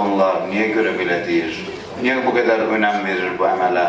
bunlar? Niyə görə belə deyir? Niyə bu qədər önəm verir bu əmələ?